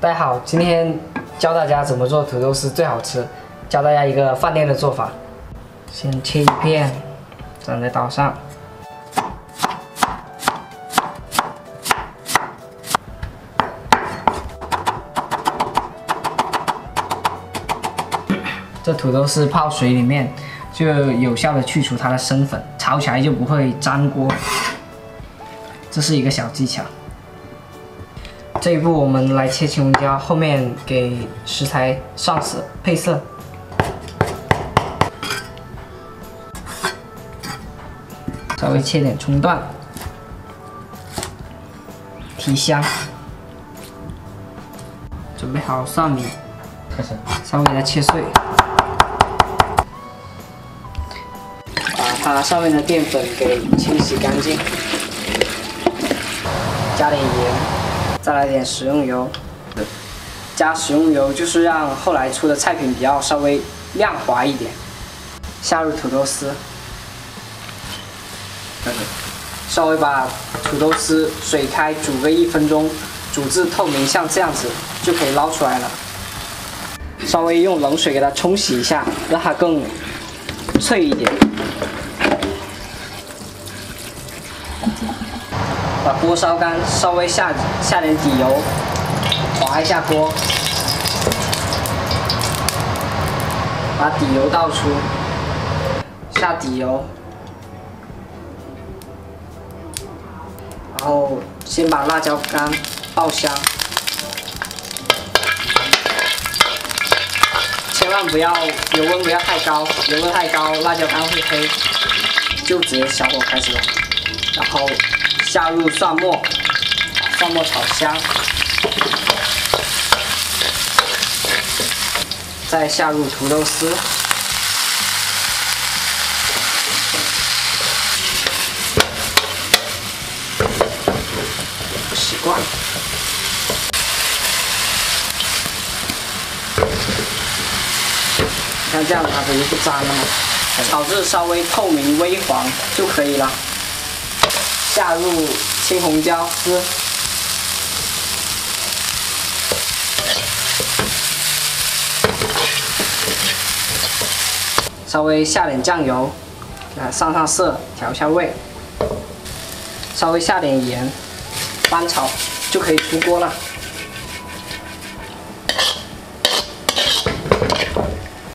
大家好，今天教大家怎么做土豆丝最好吃，教大家一个饭店的做法。先切一片，站在刀上，这土豆丝泡水里面，就有效的去除它的生粉，炒起来就不会粘锅。这是一个小技巧。这一步我们来切青红椒，后面给食材上色配色。稍微切点葱段，提香。准备好蒜米，开始，稍微给它切碎，把它上面的淀粉给清洗干净，加点盐。再来点食用油，加食用油就是让后来出的菜品比较稍微亮滑一点。下入土豆丝，稍微把土豆丝水开煮个一分钟，煮至透明，像这样子就可以捞出来了。稍微用冷水给它冲洗一下，让它更脆一点。把锅烧干，稍微下下点底油，滑一下锅，把底油倒出，下底油，然后先把辣椒干爆香，千万不要油温不要太高，油温太高辣椒干会黑，就直接小火开始了，然后。下入蒜末，蒜末炒香，再下入土豆丝，不习惯，像这样它不就不粘了吗？炒至稍微透明微黄就可以了。下入青红椒丝，稍微下点酱油，来上上色，调一下味，稍微下点盐，翻炒就可以出锅了。